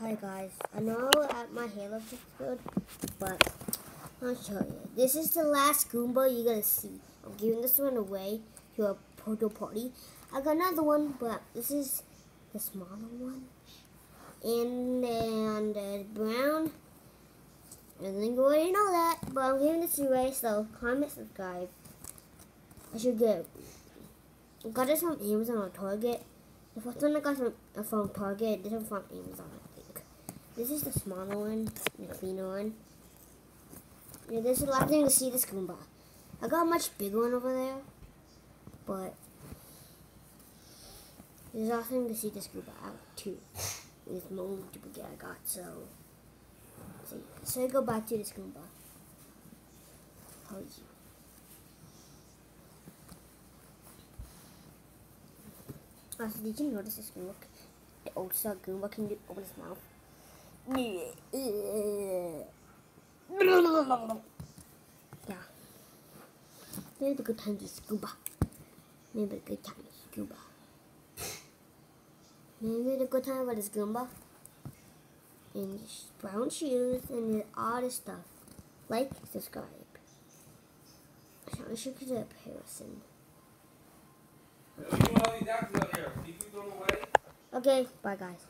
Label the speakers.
Speaker 1: Hi guys, I know that my hair looks good, but I'll show you. This is the last Goomba you're gonna see. I'm giving this one away to a photo party. I got another one, but this is the smaller one. And the brown. I think you already know that, but I'm giving this away, so comment, subscribe. I should get. I got this from Amazon or Target. The first one I got from, from Target, this one from Amazon. This is the smaller one, the cleaner one. Yeah, there's a lot of things to see this Goomba. I got a much bigger one over there, but there's nothing to see this Goomba out too. With multiple get I got, so. See, so I go back to this Goomba. How is you? Also, ah, did you notice this Goomba? The old style Goomba can do, open his mouth. Yeah. Maybe the good times is scuba. Maybe the good time is scuba. Maybe the good time is Goomba. And brown shoes and all this stuff. Like, subscribe. I should do a comparison. Okay, bye guys.